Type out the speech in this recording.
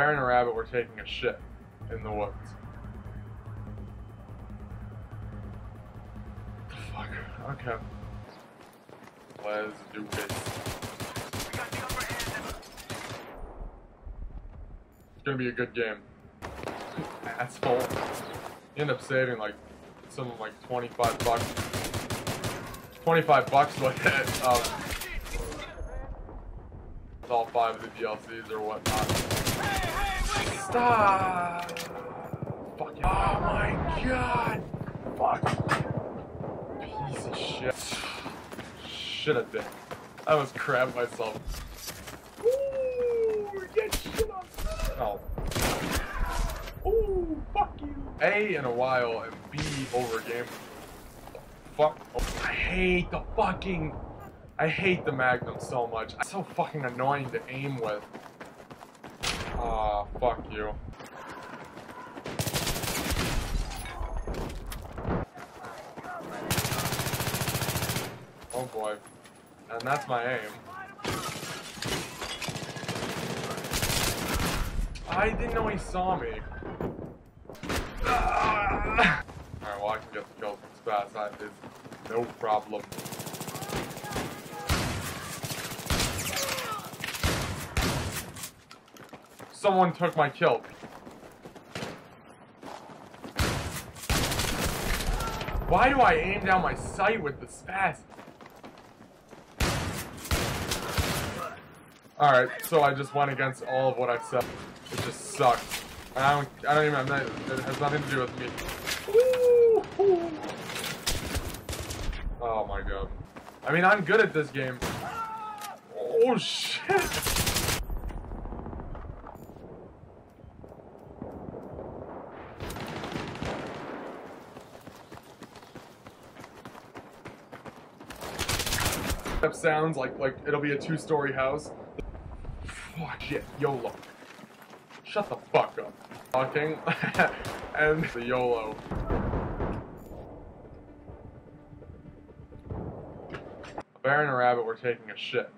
Bear and a rabbit were taking a shit in the woods. Fuck? Okay. Let's do this. It's gonna be a good game. Asshole. End up saving like something like 25 bucks. 25 bucks with it. Um, all five of the DLCs or whatnot. Stop! Fuck. Oh my god! Fuck. Piece of shit. Shit a dick. I was crap myself. Ooh, get shit on. Oh. Ooh, fuck you. A in a while and B over game. Fuck. Oh, I hate the fucking. I hate the Magnum so much. It's so fucking annoying to aim with. Ah, fuck you. Oh boy. And that's my aim. I didn't know he saw me. Alright, well I can get the kill from fast. That is no problem. Someone took my kill. Why do I aim down my sight with the spaz? Alright, so I just went against all of what I said. It just sucks. And I don't, I don't even, that, it has nothing to do with me. Oh my god. I mean, I'm good at this game. Oh shit! That sounds like like it'll be a two-story house. Fuck shit, YOLO. Shut the fuck up. Talking and the YOLO. A bear and a rabbit were taking a shit.